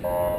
Yeah.